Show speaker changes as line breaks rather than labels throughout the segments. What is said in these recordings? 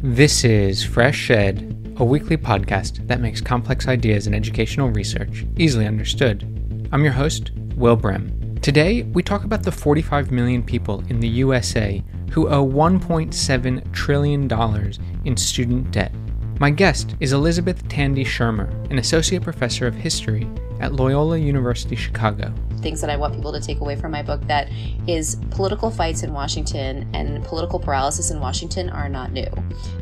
This is Fresh Ed, a weekly podcast that makes complex ideas and educational research easily understood. I'm your host, Will Brehm. Today, we talk about the 45 million people in the USA who owe $1.7 trillion in student debt. My guest is Elizabeth Tandy Shermer, an associate professor of history at Loyola University Chicago
things that I want people to take away from my book that is political fights in Washington and political paralysis in Washington are not new.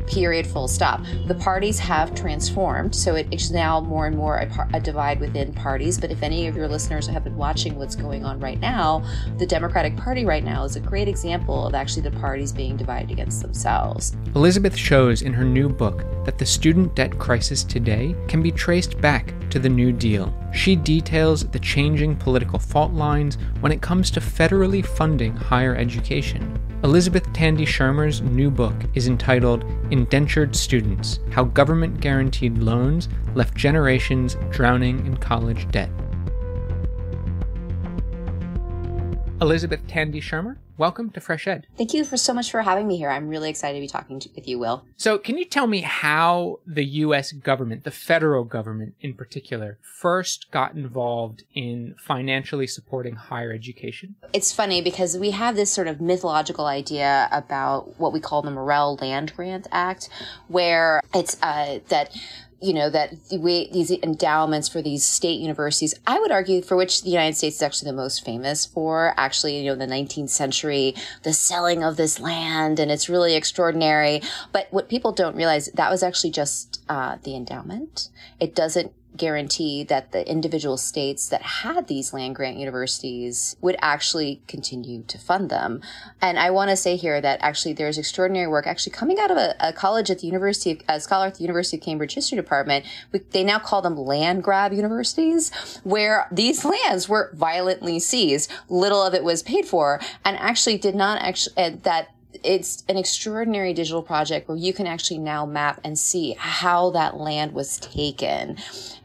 Period, full stop. The parties have transformed, so it is now more and more a, a divide within parties. But if any of your listeners have been watching what's going on right now, the Democratic Party right now is a great example of actually the parties being divided against themselves.
Elizabeth shows in her new book that the student debt crisis today can be traced back to the New Deal. She details the changing political fault lines when it comes to federally funding higher education. Elizabeth Tandy Shermer's new book is entitled Indentured Students How Government Guaranteed Loans Left Generations Drowning in College Debt. Elizabeth Tandy Shermer, welcome to Fresh Ed.
Thank you for so much for having me here. I'm really excited to be talking to, with you, Will.
So, can you tell me how the US government, the federal government in particular, first got involved in financially supporting higher education?
It's funny because we have this sort of mythological idea about what we call the Morrill Land Grant Act, where it's uh, that you know that the way these endowments for these state universities i would argue for which the united states is actually the most famous for actually you know the 19th century the selling of this land and it's really extraordinary. But what people don't realize that was actually just uh, the endowment. It doesn't guarantee that the individual states that had these land grant universities would actually continue to fund them. And I want to say here that actually there's extraordinary work actually coming out of a, a college at the University of, a scholar at the University of Cambridge History Department. We, they now call them land grab universities, where these lands were violently seized. Little of it was paid for and actually did not actually, that it's an extraordinary digital project where you can actually now map and see how that land was taken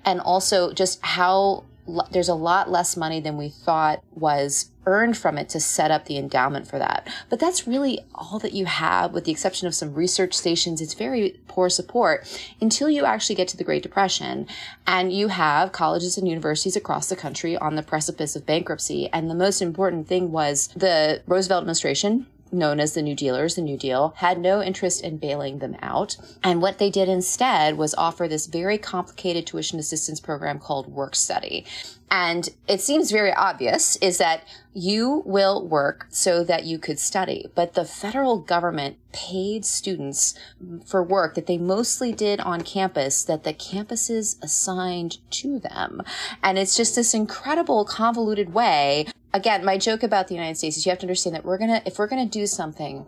and also just how there's a lot less money than we thought was earned from it to set up the endowment for that. But that's really all that you have, with the exception of some research stations. It's very poor support until you actually get to the Great Depression and you have colleges and universities across the country on the precipice of bankruptcy. And the most important thing was the Roosevelt administration known as the New Dealers, the New Deal, had no interest in bailing them out. And what they did instead was offer this very complicated tuition assistance program called Work Study. And it seems very obvious is that you will work so that you could study. But the federal government paid students for work that they mostly did on campus that the campuses assigned to them. And it's just this incredible convoluted way again, my joke about the United States is you have to understand that we're gonna, if we're gonna do something,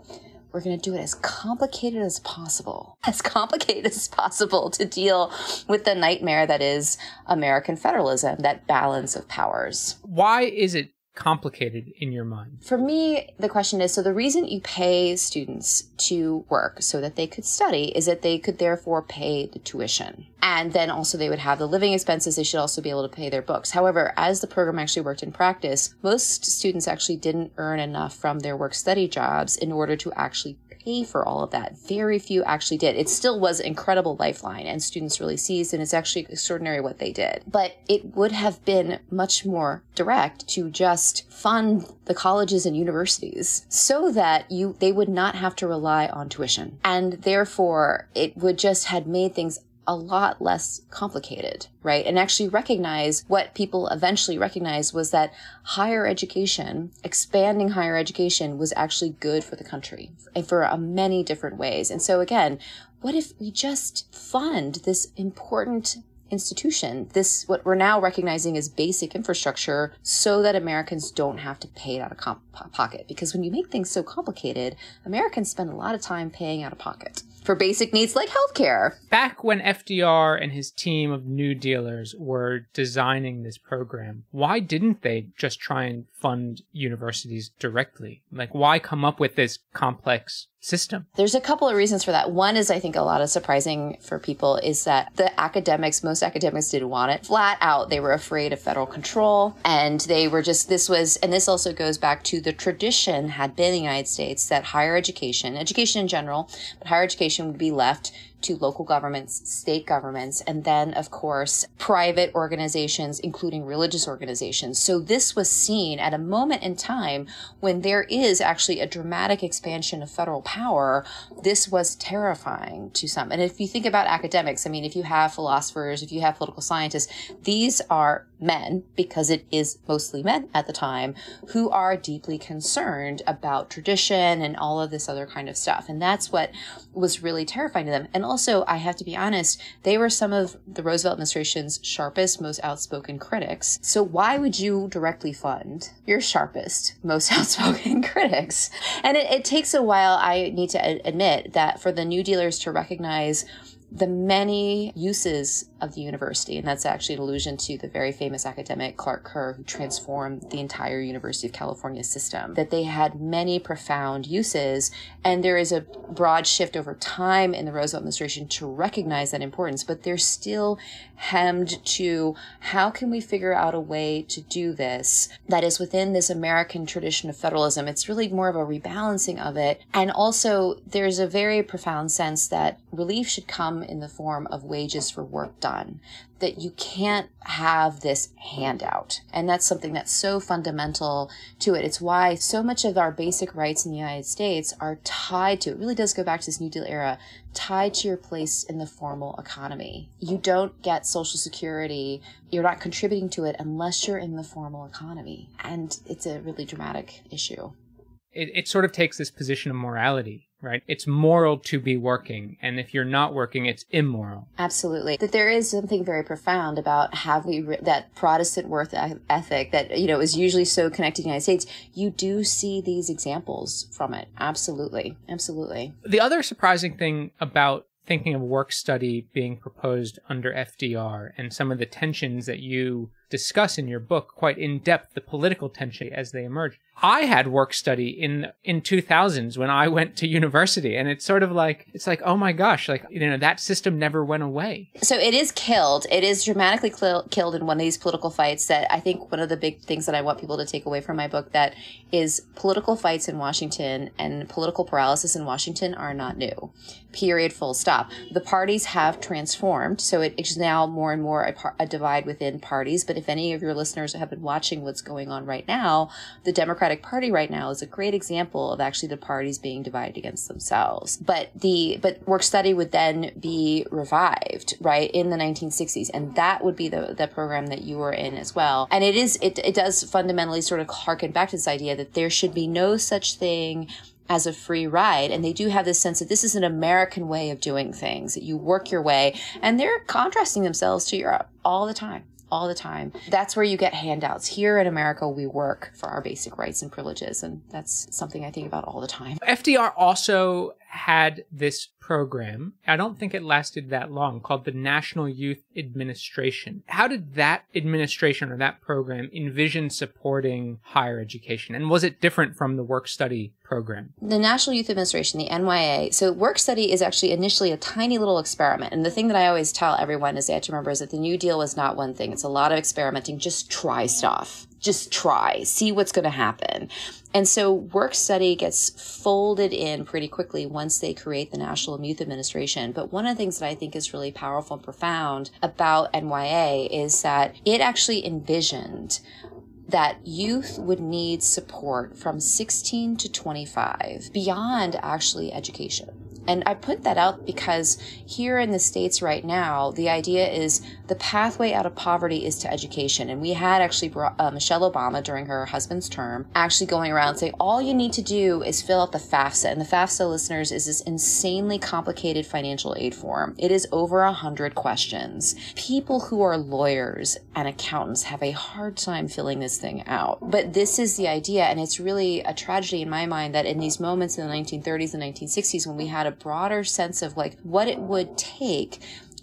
we're going to do it as complicated as possible, as complicated as possible to deal with the nightmare that is American federalism, that balance of powers.
Why is it complicated in your mind?
For me, the question is so the reason you pay students to work so that they could study is that they could therefore pay the tuition. And then also they would have the living expenses. They should also be able to pay their books. However, as the program actually worked in practice, most students actually didn't earn enough from their work study jobs in order to actually pay for all of that. Very few actually did. It still was incredible lifeline and students really seized and it's actually extraordinary what they did. But it would have been much more direct to just fund the colleges and universities so that you they would not have to rely on tuition. And therefore it would just had made things a lot less complicated, right? And actually recognize what people eventually recognized was that higher education, expanding higher education was actually good for the country and for uh, many different ways. And so again, what if we just fund this important institution, this what we're now recognizing as basic infrastructure so that Americans don't have to pay it out of comp- pocket because when you make things so complicated, Americans spend a lot of time paying out of pocket for basic needs like healthcare.
Back when FDR and his team of New Dealers were designing this program, why didn't they just try and fund universities directly? Like, why come up with this complex system?
There's a couple of reasons for that. One is, I think, a lot of surprising for people is that the academics, most academics didn't want it flat out. They were afraid of federal control. And they were just, this was, and this also goes back to the tradition had been in the United States that higher education, education in general, but higher education would be left to local governments, state governments, and then, of course, private organizations, including religious organizations. So this was seen at a moment in time when there is actually a dramatic expansion of federal power. This was terrifying to some. And if you think about academics, I mean, if you have philosophers, if you have political scientists, these are men, because it is mostly men at the time, who are deeply concerned about tradition and all of this other kind of stuff. And that's what was really terrifying to them. And also, I have to be honest, they were some of the Roosevelt administration's sharpest, most outspoken critics. So why would you directly fund your sharpest, most outspoken critics? And it, it takes a while, I need to admit, that for the New Dealers to recognize the many uses of the university. And that's actually an allusion to the very famous academic Clark Kerr, who transformed the entire University of California system. That they had many profound uses. And there is a broad shift over time in the Roosevelt administration to recognize that importance, but they're still hemmed to how can we figure out a way to do this that is within this American tradition of federalism? It's really more of a rebalancing of it. And also, there's a very profound sense that relief should come in the form of wages for work done, that you can't have this handout. And that's something that's so fundamental to it. It's why so much of our basic rights in the United States are tied to, it really does go back to this New Deal era, tied to your place in the formal economy. You don't get Social Security, you're not contributing to it unless you're in the formal economy. And it's a really dramatic issue.
It, it sort of takes this position of morality right? It's moral to be working. And if you're not working, it's immoral.
Absolutely. That there is something very profound about have we, re- that Protestant worth ethic that, you know, is usually so connected to the United States. You do see these examples from it. Absolutely. Absolutely.
The other surprising thing about thinking of work study being proposed under FDR and some of the tensions that you discuss in your book quite in depth the political tension as they emerge. I had work study in in 2000s when I went to university and it's sort of like it's like oh my gosh like you know that system never went away.
So it is killed. It is dramatically cl- killed in one of these political fights that I think one of the big things that I want people to take away from my book that is political fights in Washington and political paralysis in Washington are not new. Period full stop. The parties have transformed so it is now more and more a, par- a divide within parties but if any of your listeners have been watching what's going on right now, the Democratic Party right now is a great example of actually the parties being divided against themselves. But the but work study would then be revived, right, in the 1960s, and that would be the the program that you were in as well. And it is it it does fundamentally sort of harken back to this idea that there should be no such thing as a free ride. And they do have this sense that this is an American way of doing things, that you work your way. And they're contrasting themselves to Europe all the time all the time. That's where you get handouts. Here in America, we work for our basic rights and privileges. And that's something I think about all the time.
FDR also had this program. I don't think it lasted that long called the National Youth Administration. How did that administration or that program envision supporting higher education? And was it different from the work study program?
The National Youth Administration, the NYA. So work study is actually initially a tiny little experiment. And the thing that I always tell everyone is they have to remember is that the New Deal was not one thing. It's a lot of experimenting. Just try stuff just try, see what's going to happen. And so work study gets folded in pretty quickly once they create the National Youth Administration. But one of the things that I think is really powerful and profound about NYA is that it actually envisioned that youth would need support from 16 to 25 beyond actually education. And I put that out because here in the States right now, the idea is the pathway out of poverty is to education. And we had actually brought, uh, Michelle Obama during her husband's term actually going around saying, all you need to do is fill out the FAFSA. And the FAFSA, listeners, is this insanely complicated financial aid form. It is over a hundred questions. People who are lawyers and accountants have a hard time filling this thing out. But this is the idea. And it's really a tragedy in my mind that in these moments in the 1930s and 1960s when we had a broader sense of like what it would take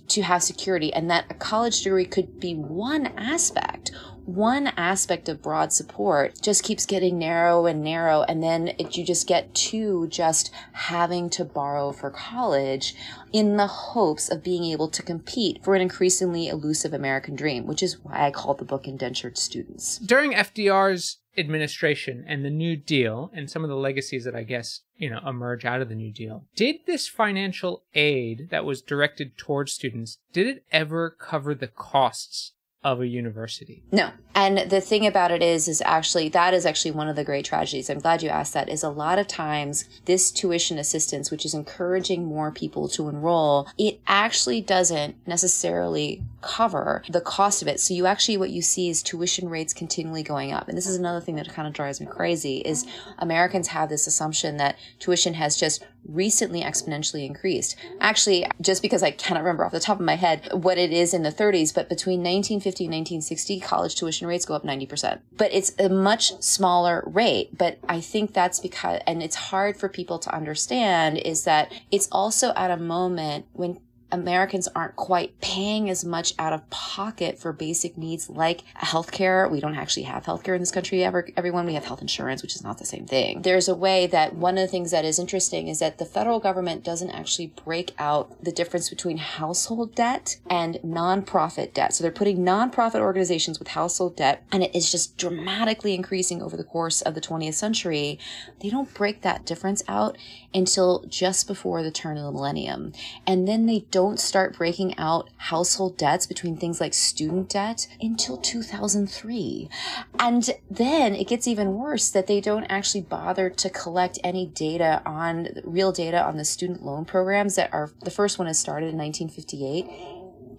to have security and that a college degree could be one aspect one aspect of broad support just keeps getting narrow and narrow and then it, you just get to just having to borrow for college in the hopes of being able to compete for an increasingly elusive American dream, which is why I call the book Indentured Students.
During FDR's administration and the New Deal and some of the legacies that I guess, you know, emerge out of the New Deal. Did this financial aid that was directed towards students, did it ever cover the costs of a university.
No. And the thing about it is, is actually, that is actually one of the great tragedies. I'm glad you asked that is a lot of times this tuition assistance, which is encouraging more people to enroll, it actually doesn't necessarily cover the cost of it. So you actually, what you see is tuition rates continually going up. And this is another thing that kind of drives me crazy is Americans have this assumption that tuition has just recently exponentially increased. Actually, just because I cannot remember off the top of my head what it is in the 30s, but between 1950 and 1960, college tuition rates go up 90%. But it's a much smaller rate. But I think that's because, and it's hard for people to understand, is that it's also at a moment when Americans aren't quite paying as much out of pocket for basic needs like healthcare. We don't actually have healthcare in this country ever, everyone. We have health insurance, which is not the same thing. There's a way that one of the things that is interesting is that the federal government doesn't actually break out the difference between household debt and nonprofit debt. So they're putting nonprofit organizations with household debt and it is just dramatically increasing over the course of the 20th century. They don't break that difference out until just before the turn of the millennium. And then they don't don't start breaking out household debts between things like student debt until 2003. And then it gets even worse that they don't actually bother to collect any data on real data on the student loan programs that are the first one is started in 1958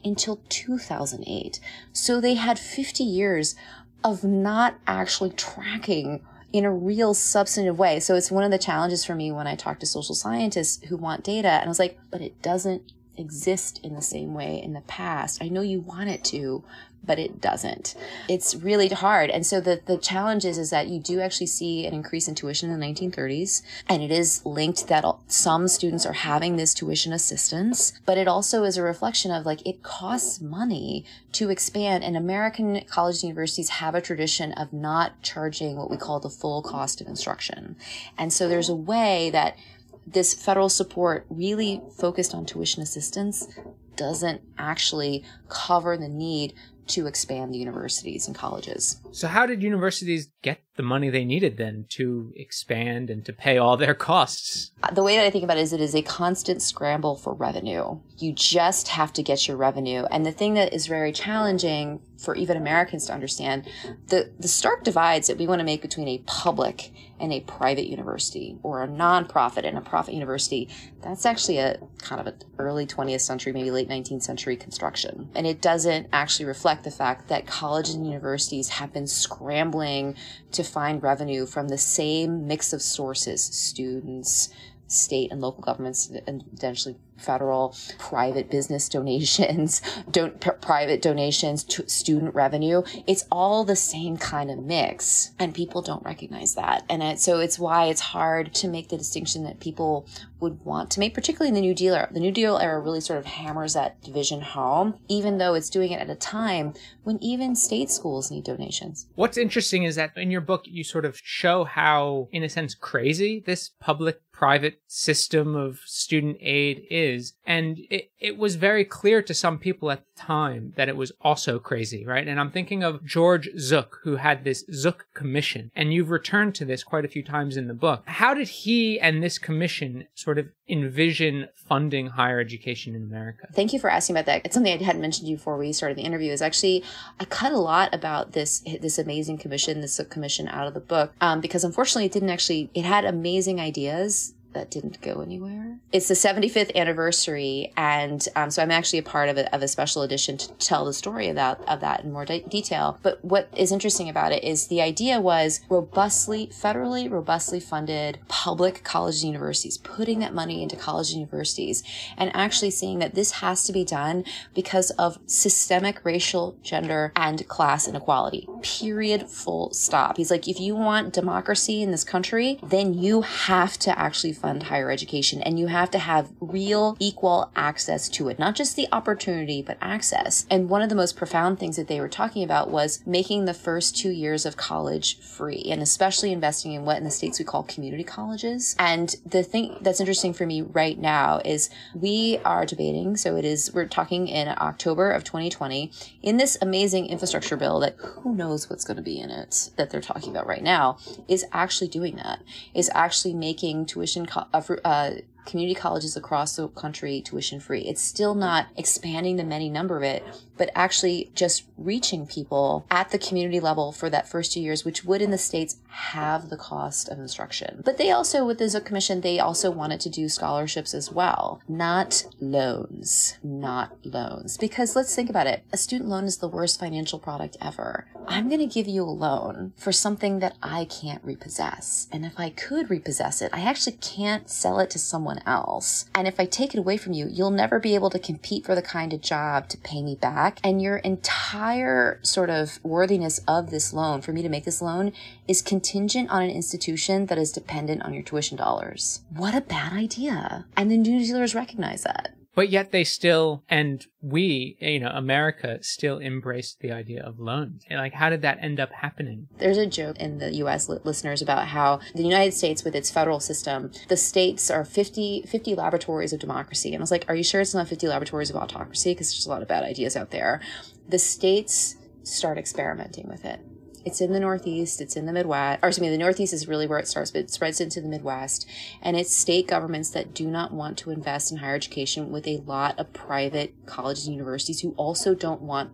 until 2008. So they had 50 years of not actually tracking in a real substantive way. So it's one of the challenges for me when I talk to social scientists who want data. And I was like, but it doesn't exist in the same way in the past. I know you want it to, but it doesn't. It's really hard. And so the, the challenge is, is that you do actually see an increase in tuition in the 1930s. And it is linked that some students are having this tuition assistance, but it also is a reflection of like, it costs money to expand. And American colleges and universities have a tradition of not charging what we call the full cost of instruction. And so there's a way that this federal support really focused on tuition assistance doesn't actually cover the need to expand the universities and colleges.
So, how did universities get the money they needed then to expand and to pay all their costs?
The way that I think about it is it is a constant scramble for revenue. You just have to get your revenue. And the thing that is very challenging for even Americans to understand the, the stark divides that we want to make between a public and a private university or a nonprofit and a profit university. That's actually a kind of an early 20th century, maybe late 19th century construction. And it doesn't actually reflect the fact that colleges and universities have been scrambling to find revenue from the same mix of sources, students, state and local governments, and potentially federal, private business donations, don't private donations, to student revenue. It's all the same kind of mix, and people don't recognize that. And it, so it's why it's hard to make the distinction that people would want to make, particularly in the New Deal era. The New Deal era really sort of hammers that division home, even though it's doing it at a time when even state schools need donations.
What's interesting is that in your book, you sort of show how, in a sense, crazy this public private system of student aid is. And it, it was very clear to some people at the time that it was also crazy, right? And I'm thinking of George Zook, who had this Zook Commission. And you've returned to this quite a few times in the book. How did he and this commission sort of envision funding higher education in America?
Thank you for asking about that. It's something I hadn't mentioned to you before we started the interview. Is actually I cut a lot about this this amazing commission, this commission out of the book, um, because unfortunately it didn't actually. It had amazing ideas that didn't go anywhere. It's the 75th anniversary, and um, so I'm actually a part of a, of a special edition to tell the story about of that in more de- detail. But what is interesting about it is the idea was robustly, federally, robustly funded public colleges and universities, putting that money into colleges and universities, and actually seeing that this has to be done because of systemic racial, gender, and class inequality. Period. Full stop. He's like, if you want democracy in this country, then you have to actually fund higher education and you have to have real equal access to it, not just the opportunity, but access. And one of the most profound things that they were talking about was making the first two years of college free and especially investing in what in the States we call community colleges. And the thing that's interesting for me right now is we are debating. So it is, we're talking in October of 2020 in this amazing infrastructure bill that who knows what's going to be in it that they're talking about right now is actually doing that, is actually making tuition, co- uh, uh, community colleges across the country tuition free. It's still not expanding the many number of it, but actually just reaching people at the community level for that first two years, which would in the States have the cost of instruction. But they also, with the Zook Commission, they also wanted to do scholarships as well, not loans, not loans. Because let's think about it. A student loan is the worst financial product ever. I'm going to give you a loan for something that I can't repossess. And if I could repossess it, I actually can't sell it to someone else. And if I take it away from you, you'll never be able to compete for the kind of job to pay me back. And your entire sort of worthiness of this loan, for me to make this loan, is contingent on an institution that is dependent on your tuition dollars. What a bad idea. And the new dealers recognize that.
But yet they still, and we, you know, America still embraced the idea of loans. And like, how did that end up happening?
There's a joke in the US li- listeners about how the United States, with its federal system, the states are 50, 50 laboratories of democracy. And I was like, are you sure it's not 50 laboratories of autocracy? Because there's a lot of bad ideas out there. The states start experimenting with it. It's in the Northeast, it's in the Midwest, or excuse me, the Northeast is really where it starts, but it spreads into the Midwest. And it's state governments that do not want to invest in higher education with a lot of private colleges and universities who also don't want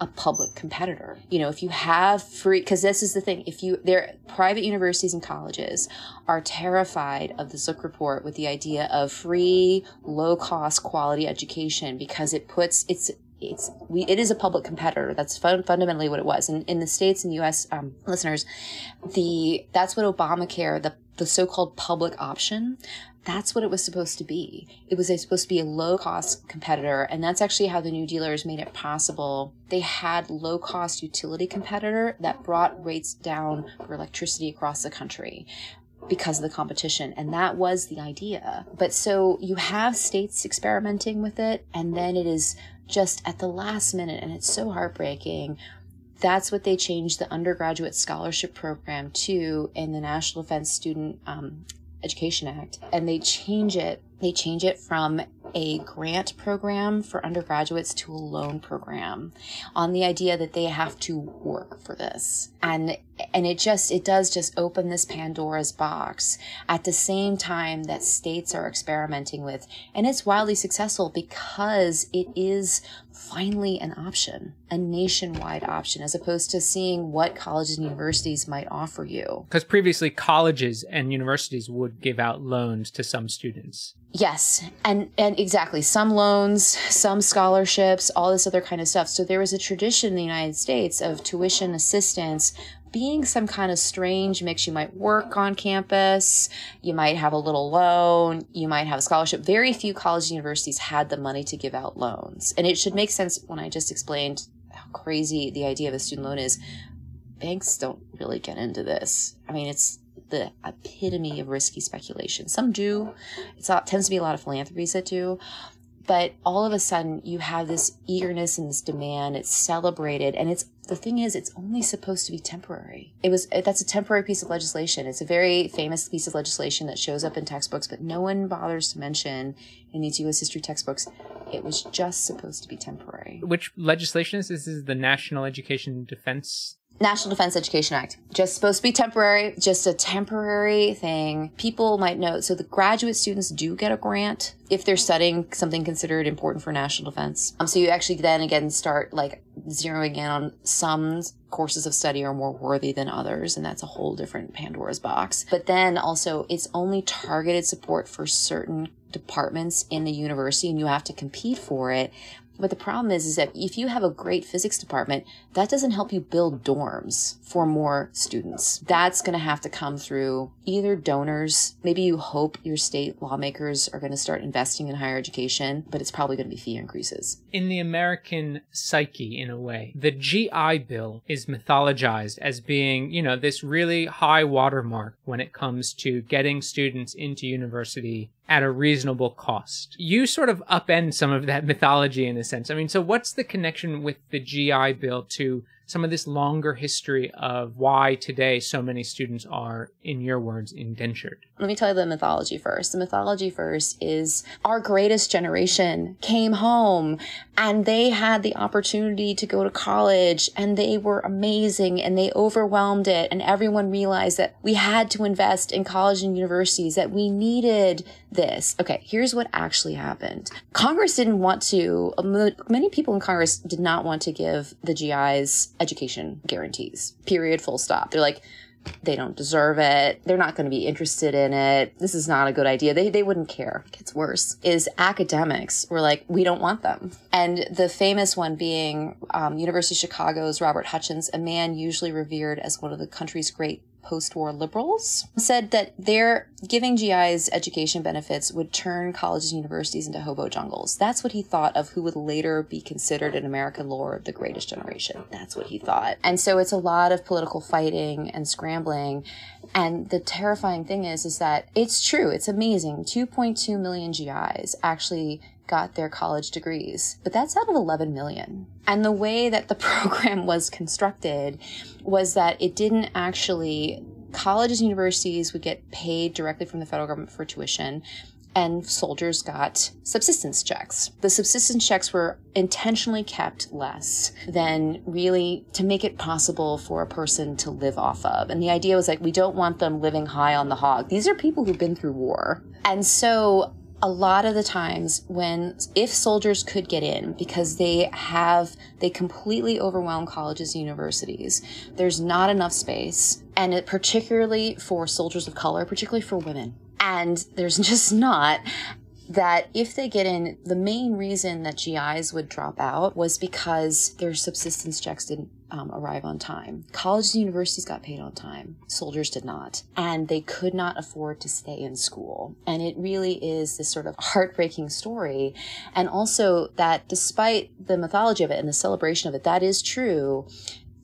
a public competitor. You know, if you have free, because this is the thing, if you, their private universities and colleges are terrified of the Zook report with the idea of free, low cost, quality education because it puts, it's, it's we it is a public competitor that's fun, fundamentally what it was and in the states and us um, listeners the that's what obamacare the the so-called public option that's what it was supposed to be it was supposed to be a low cost competitor and that's actually how the new dealers made it possible they had low cost utility competitor that brought rates down for electricity across the country because of the competition. And that was the idea. But so you have states experimenting with it, and then it is just at the last minute, and it's so heartbreaking. That's what they changed the undergraduate scholarship program to in the National Defense Student um, Education Act. And they change it, they change it from a grant program for undergraduates to a loan program on the idea that they have to work for this. And and it just it does just open this Pandora's box at the same time that states are experimenting with and it's wildly successful because it is finally an option, a nationwide option as opposed to seeing what colleges and universities might offer you.
Because previously colleges and universities would give out loans to some students.
Yes, and and exactly some loans, some scholarships, all this other kind of stuff. So there was a tradition in the United States of tuition assistance being some kind of strange mix. You might work on campus, you might have a little loan, you might have a scholarship. Very few colleges and universities had the money to give out loans. And it should make sense when I just explained how crazy the idea of a student loan is. Banks don't really get into this. I mean, it's the epitome of risky speculation. Some do. It tends to be a lot of philanthropies that do. But all of a sudden, you have this eagerness and this demand. It's celebrated, and it's the thing is, it's only supposed to be temporary. It was that's a temporary piece of legislation. It's a very famous piece of legislation that shows up in textbooks, but no one bothers to mention in these U.S. history textbooks. It was just supposed to be temporary.
Which legislation is this? Is the National Education Defense
National Defense Education Act. Just supposed to be temporary, just a temporary thing. People might know. So the graduate students do get a grant if they're studying something considered important for national defense. Um, so you actually then again start like zeroing in on some courses of study are more worthy than others, and that's a whole different Pandora's box. But then also it's only targeted support for certain departments in the university and you have to compete for it But the problem is, is that if you have a great physics department, that doesn't help you build dorms for more students. That's going to have to come through either donors. Maybe you hope your state lawmakers are going to start investing in higher education, but it's probably going to be fee increases.
In the American psyche, in a way, the GI Bill is mythologized as being, you know, this really high watermark when it comes to getting students into university at a reasonable cost. You sort of upend some of that mythology in a sense. I mean, so what's the connection with the GI Bill to some of this longer history of why today so many students are, in your words, indentured?
Let me tell you the mythology first. The mythology first is our greatest generation came home and they had the opportunity to go to college and they were amazing and they overwhelmed it. And everyone realized that we had to invest in college and universities, that we needed this. Okay, here's what actually happened. Congress didn't want to, many people in Congress did not want to give the GIs education guarantees. Period, full stop. They're like, they don't deserve it. They're not going to be interested in it. This is not a good idea. They, they wouldn't care. It gets worse. Is academics were like, we don't want them. And the famous one being um, University of Chicago's Robert Hutchins, a man usually revered as one of the country's great post-war liberals said that their giving GIs education benefits would turn colleges and universities into hobo jungles. That's what he thought of who would later be considered in American lore of the greatest generation. That's what he thought. And so it's a lot of political fighting and scrambling. And the terrifying thing is, is that it's true. It's amazing. 2.2 million GIs actually got their college degrees, but that's out of 11 million. And the way that the program was constructed was that it didn't actually, colleges and universities would get paid directly from the federal government for tuition and soldiers got subsistence checks. The subsistence checks were intentionally kept less than really to make it possible for a person to live off of. And the idea was like, we don't want them living high on the hog. These are people who've been through war. And so a lot of the times when if soldiers could get in because they have they completely overwhelm colleges and universities there's not enough space and it, particularly for soldiers of color particularly for women. And there's just not that if they get in, the main reason that GIs would drop out was because their subsistence checks didn't um, arrive on time. Colleges and universities got paid on time. Soldiers did not. And they could not afford to stay in school. And it really is this sort of heartbreaking story. And also that despite the mythology of it and the celebration of it, that is true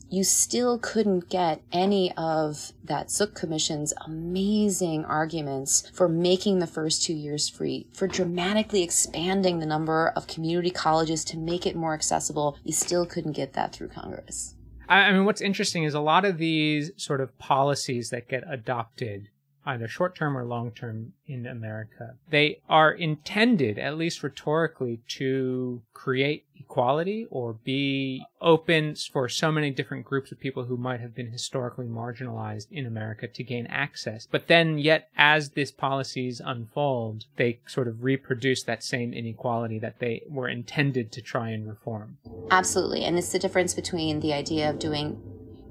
you still couldn't get any of that Zook Commission's amazing arguments for making the first two years free, for dramatically expanding the number of community colleges to make it more accessible. You still couldn't get that through Congress.
I mean, what's interesting is a lot of these sort of policies that get adopted either short term or long term in America. They are intended, at least rhetorically, to create equality or be open for so many different groups of people who might have been historically marginalized in America to gain access. But then, yet, as these policies unfold, they sort of reproduce that same inequality that they were intended to try and reform.
Absolutely. And it's the difference between the idea of doing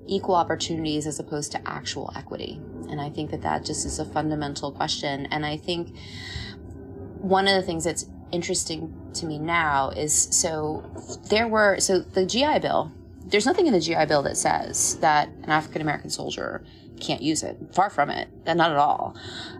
equal opportunities as opposed to actual equity. And I think that that just is a fundamental question. And I think one of the things that's interesting to me now is so there were, so the GI Bill, there's nothing in the GI Bill that says that an African American soldier can't use it. Far from it. Not at all.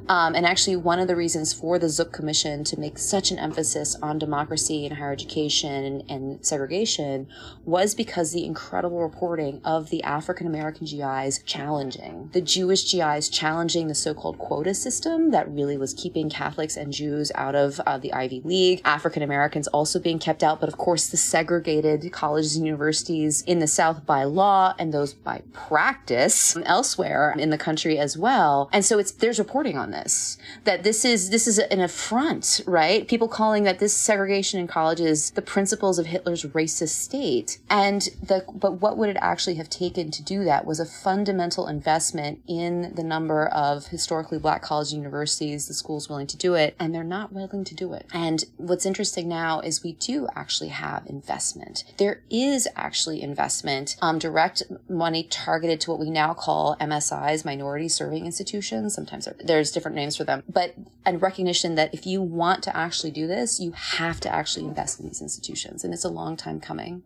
Um, and actually, one of the reasons for the Zook Commission to make such an emphasis on democracy and higher education and, and segregation was because the incredible reporting of the African American GIs challenging the Jewish GIs challenging the so-called quota system that really was keeping Catholics and Jews out of uh, the Ivy League. African Americans also being kept out, but of course the segregated colleges and universities in the South by law and those by practice elsewhere in the country as well. And so it's there's reporting on this that this is this is an affront, right? People calling that this segregation in colleges the principles of Hitler's racist state. And the but what would it actually have taken to do that was a fundamental investment in the number of historically black colleges and universities, the schools willing to do it, and they're not willing to do it. And what's interesting now is we do actually have investment. There is actually investment, um, direct money targeted to what we now call MSI size minority serving institutions. Sometimes there's different names for them, but and recognition that if you want to actually do this, you have to actually invest in these institutions. And it's a long time coming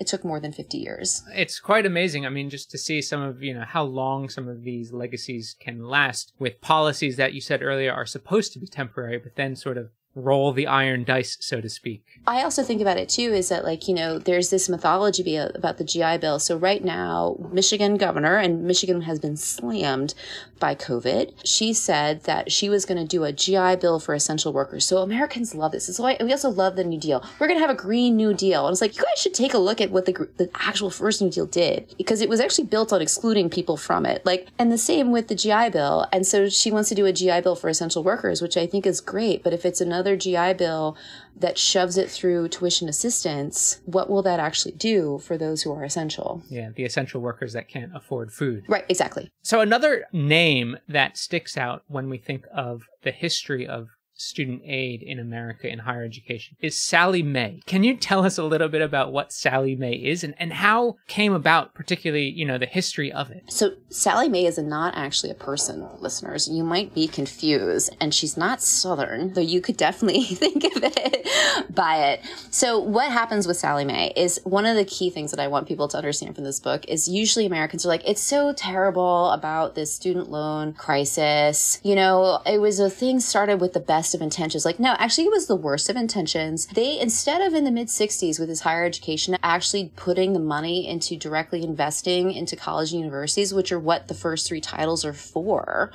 it took more than 50 years.
It's quite amazing. I mean, just to see some of, you know, how long some of these legacies can last with policies that you said earlier are supposed to be temporary, but then sort of roll the iron dice, so to speak.
I also think about it too is that, like, you know, there's this mythology about the GI Bill. So, right now, Michigan governor, and Michigan has been slammed by COVID, she said that she was going to do a GI Bill for essential workers. So, Americans love this. We also love the New Deal. We're going to have a Green New Deal. And it's like, you guys should take a look at what the, the actual first New Deal did because it was actually built on excluding people from it. Like, and the same with the GI Bill. And so, she wants to do a GI Bill for essential workers, which I think is great. But if it's another another GI Bill that shoves it through tuition assistance, what will that actually do for those who are essential?
Yeah, the essential workers that can't afford food.
Right, exactly.
So, another name that sticks out when we think of the history of student aid in America in higher education is Sallie Mae. Can you tell us a little bit about what Sallie Mae is and, and how came about, particularly, you know, the history of it?
So Sallie Mae is not actually a person, listeners. You might be confused, and she's not Southern, though you could definitely think of it by it. So what happens with Sallie Mae is one of the key things that I want people to understand from this book is usually Americans are like, it's so terrible about this student loan crisis. You know, it was a thing started with the best best of intentions. Like, no, actually, it was the worst of intentions. They, instead of in the mid 60s with his higher education, actually putting the money into directly investing into college and universities, which are what the first three titles are for,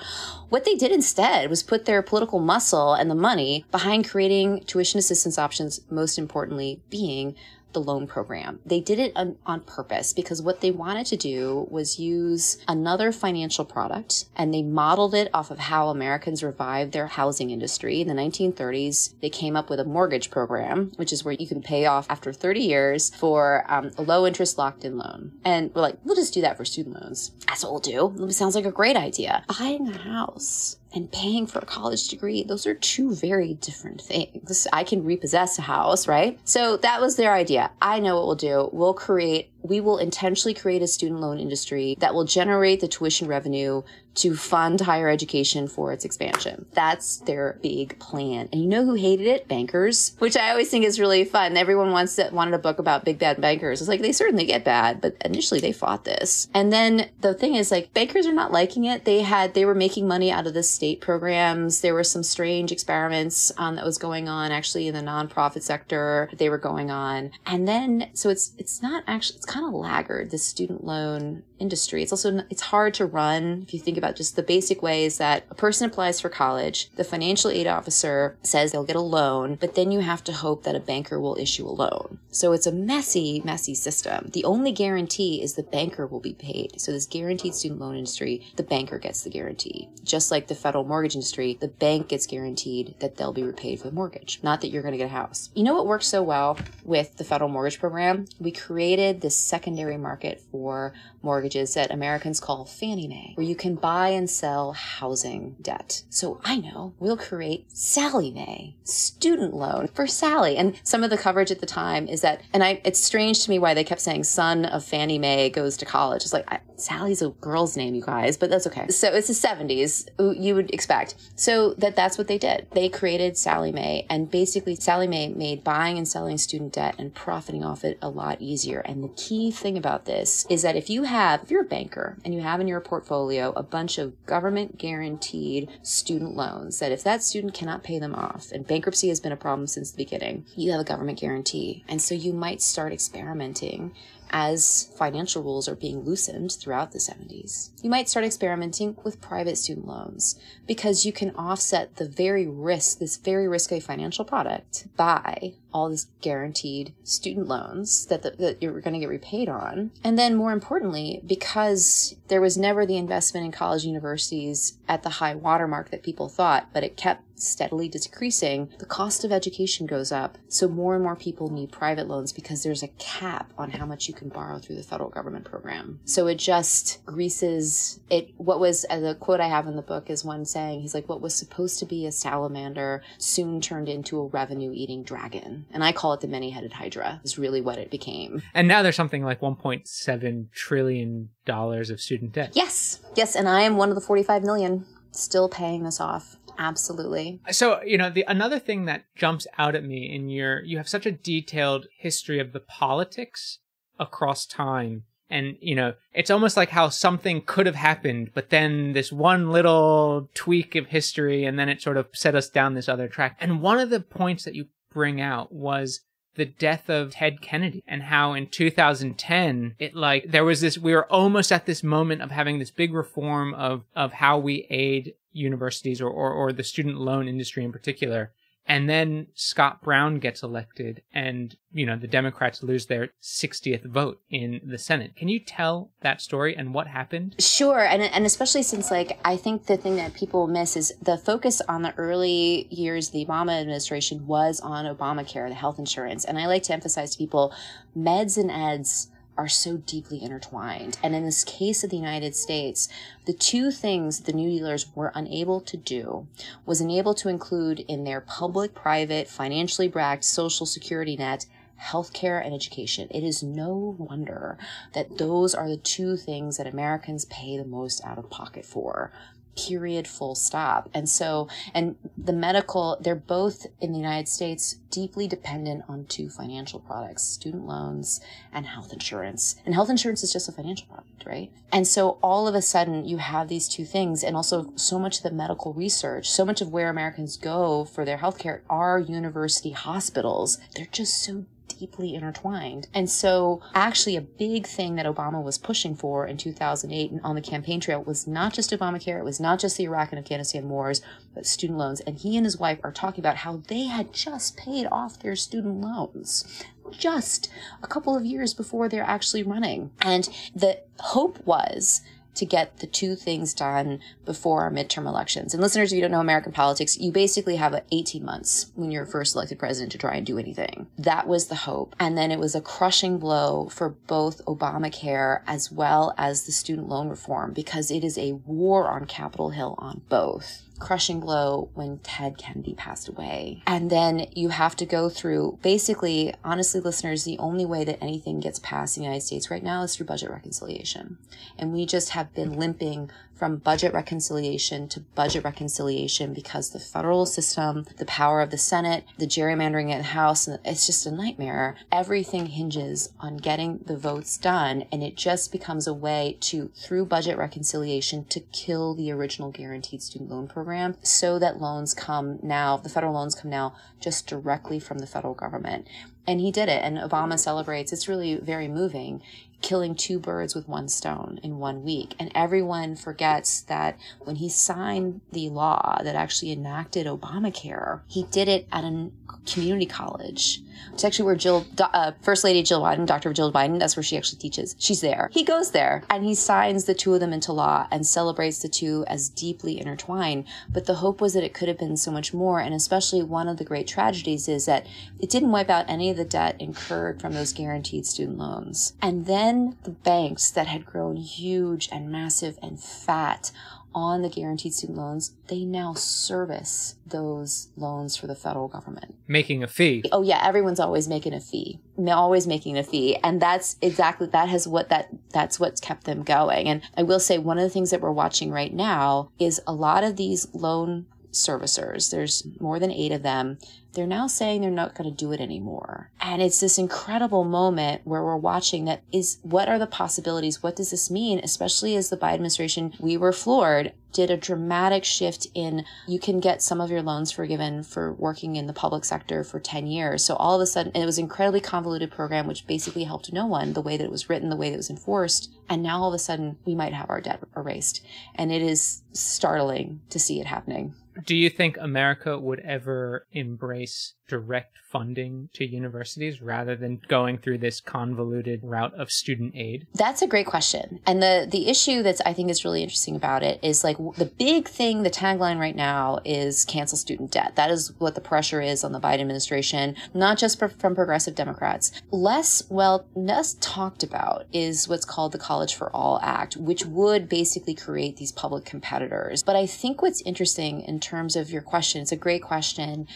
what they did instead was put their political muscle and the money behind creating tuition assistance options, most importantly, being the loan program. They did it on, on, purpose because what they wanted to do was use another financial product and they modeled it off of how Americans revived their housing industry. In the 1930s, they came up with a mortgage program, which is where you can pay off after 30 years for um, a low interest locked in loan. And we're like, we'll just do that for student loans. That's what we'll do. It sounds like a great idea. Buying a house and paying for a college degree, those are two very different things. I can repossess a house, right? So that was their idea. I know what we'll do. We'll create we will intentionally create a student loan industry that will generate the tuition revenue to fund higher education for its expansion. That's their big plan. And you know who hated it? Bankers, which I always think is really fun. Everyone wants to, wanted a book about big bad bankers. It's like they certainly get bad, but initially they fought this. And then the thing is like bankers are not liking it. They had they were making money out of the state programs. There were some strange experiments um, that was going on actually in the nonprofit sector. They were going on, and then so it's it's not actually it's kind of laggard, the student loan industry. It's also, it's hard to run if you think about just the basic ways that a person applies for college, the financial aid officer says they'll get a loan, but then you have to hope that a banker will issue a loan. So it's a messy, messy system. The only guarantee is the banker will be paid. So this guaranteed student loan industry, the banker gets the guarantee. Just like the federal mortgage industry, the bank gets guaranteed that they'll be repaid for the mortgage, not that you're going to get a house. You know what works so well with the federal mortgage program? We created this secondary market for mortgages that Americans call Fannie Mae, where you can buy and sell housing debt. So I know we'll create Sallie Mae, student loan for Sally. And some of the coverage at the time is that, and I, it's strange to me why they kept saying son of Fannie Mae goes to college. It's like, I, Sally's a girl's name, you guys, but that's okay. So it's the 70s, you would expect. So that that's what they did. They created Sallie Mae, and basically Sallie Mae made buying and selling student debt and profiting off it a lot easier. And the key thing about this is that if you have, if you're a banker and you have in your portfolio a bunch of government guaranteed student loans, that if that student cannot pay them off, and bankruptcy has been a problem since the beginning, you have a government guarantee. And so you might start experimenting as financial rules are being loosened throughout the 70s. You might start experimenting with private student loans because you can offset the very risk, this very risky financial product by all these guaranteed student loans that, the, that you're going to get repaid on. And then more importantly, because there was never the investment in college universities at the high watermark that people thought, but it kept steadily decreasing, the cost of education goes up. So more and more people need private loans because there's a cap on how much you can borrow through the federal government program. So it just greases it. What was uh, the quote I have in the book is one saying, he's like, what was supposed to be a salamander soon turned into a revenue eating dragon. And I call it the many headed hydra is really what it became.
And now there's something like 1.7 trillion dollars of student debt.
Yes. Yes. And I am one of the 45 million still paying this off. Absolutely.
So, you know, the another thing that jumps out at me in your you have such a detailed history of the politics across time and you know it's almost like how something could have happened but then this one little tweak of history and then it sort of set us down this other track and one of the points that you bring out was the death of Ted Kennedy and how in 2010 it like there was this we were almost at this moment of having this big reform of of how we aid universities or, or, or the student loan industry in particular. And then Scott Brown gets elected and, you know, the Democrats lose their 60th vote in the Senate. Can you tell that story and what happened?
Sure. And, and especially since, like, I think the thing that people miss is the focus on the early years of the Obama administration was on Obamacare, the health insurance. And I like to emphasize to people meds and eds are so deeply intertwined. And in this case of the United States, the two things the New Dealers were unable to do was unable to include in their public, private, financially backed social security net healthcare and education. It is no wonder that those are the two things that Americans pay the most out of pocket for period full stop. And so and the medical they're both in the united states deeply dependent on two financial products student loans and health insurance. And health insurance is just a financial product right? And so all of a sudden you have these two things and also so much of the medical research so much of where americans go for their health care are university hospitals. They're just so deeply intertwined. And so, actually, a big thing that Obama was pushing for in 2008 and on the campaign trail was not just Obamacare, it was not just the Iraq and Afghanistan wars, but student loans. And he and his wife are talking about how they had just paid off their student loans just a couple of years before they're actually running. And the hope was to get the two things done before our midterm elections. And listeners, if you don't know American politics, you basically have 18 months when you're first elected president to try and do anything. That was the hope. And then it was a crushing blow for both Obamacare as well as the student loan reform because it is a war on Capitol Hill on both crushing blow when Ted Kennedy passed away. And then you have to go through basically, honestly, listeners, the only way that anything gets passed in the United States right now is through budget reconciliation. And we just have been limping from budget reconciliation to budget reconciliation because the federal system, the power of the Senate, the gerrymandering in the House, it's just a nightmare. Everything hinges on getting the votes done, and it just becomes a way to, through budget reconciliation, to kill the original guaranteed student loan program so that loans come now, the federal loans come now just directly from the federal government. And he did it, and Obama celebrates. It's really very moving killing two birds with one stone in one week. And everyone forgets that when he signed the law that actually enacted Obamacare, he did it at a community college. It's actually where Jill, uh, First Lady Jill Biden, Dr. Jill Biden, that's where she actually teaches. She's there. He goes there and he signs the two of them into law and celebrates the two as deeply intertwined. But the hope was that it could have been so much more. And especially one of the great tragedies is that it didn't wipe out any of the debt incurred from those guaranteed student loans. And then the banks that had grown huge and massive and fat on the guaranteed student loans, they now service those loans for the federal government.
Making a fee.
Oh yeah, everyone's always making a fee. Always making a fee. And that's exactly that has what that that's what's kept them going. And I will say one of the things that we're watching right now is a lot of these loan servicers. There's more than 8 of them they're now saying they're not going to do it anymore. And it's this incredible moment where we're watching that is what are the possibilities? What does this mean? Especially as the Biden administration, we were floored, did a dramatic shift in you can get some of your loans forgiven for working in the public sector for 10 years. So all of a sudden, it was an incredibly convoluted program, which basically helped no one the way that it was written, the way that it was enforced. And now all of a sudden, we might have our debt erased. And it is startling to see it happening.
Do you think America would ever embrace direct funding to universities rather than going through this convoluted route of student aid?
That's a great question. And the the issue that's I think is really interesting about it is like the big thing, the tagline right now is cancel student debt. That is what the pressure is on the Biden administration, not just from progressive Democrats. Less well, less talked about is what's called the College for All Act, which would basically create these public competitors. But I think what's interesting in terms of your question, it's a great question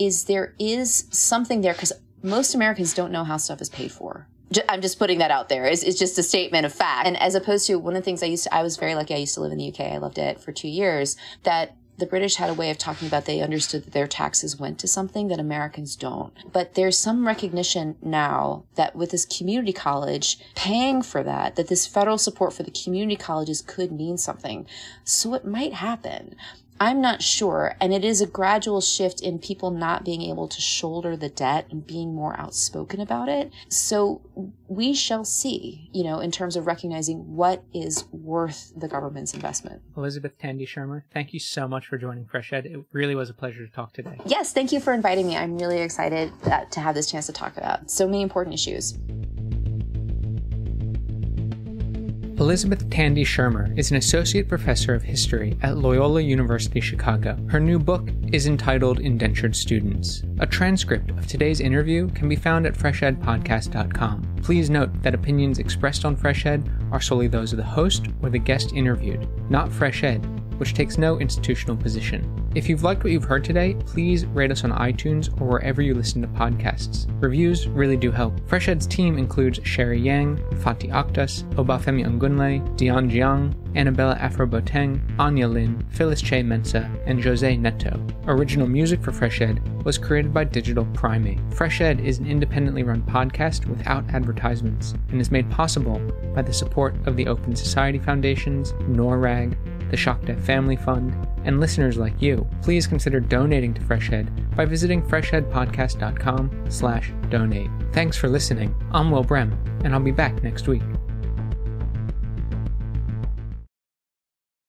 is there is something there because most Americans don't know how stuff is paid for. I'm just putting that out there. It's, it's, just a statement of fact. And as opposed to one of the things I used to, I was very lucky. I used to live in the UK. I loved it for two years. That the British had a way of talking about they understood that their taxes went to something that Americans don't. But there's some recognition now that with this community college paying for that, that this federal support for the community colleges could mean something. So it might happen. I'm not sure. And it is a gradual shift in people not being able to shoulder the debt and being more outspoken about it. So we shall see, you know, in terms of recognizing what is worth the government's investment.
Elizabeth Tandy Shermer, thank you so much for joining Fresh Ed. It really was a pleasure to talk today.
Yes, thank you for inviting me. I'm really excited that, to have this chance to talk about so many important issues.
Elizabeth Tandy Shermer is an associate professor of history at Loyola University Chicago. Her new book is entitled Indentured Students. A transcript of today's interview can be found at freshedpodcast.com. Please note that opinions expressed on Fresh Ed are solely those of the host or the guest interviewed, not Fresh Ed, which takes no institutional position. If you've liked what you've heard today, please rate us on iTunes or wherever you listen to podcasts. Reviews really do help. FreshEd's team includes Sherry Yang, Fatih Akhtas, Obafemi Ungunle, Dion Jiang, Annabella Afro-Boateng, Anya Lin, Phyllis Che Mensa, and Jose Neto. Original music for Fresh Ed was created by Digital Primate. Fresh Ed is an independently run podcast without advertisements and is made possible by the support of the Open Society Foundations, NORRAG, the Shock Family Fund, and listeners like you, please consider donating to FreshEd by visiting freshedpodcast.com slash donate. Thanks for listening. I'm Will Brehm, and I'll be back next week.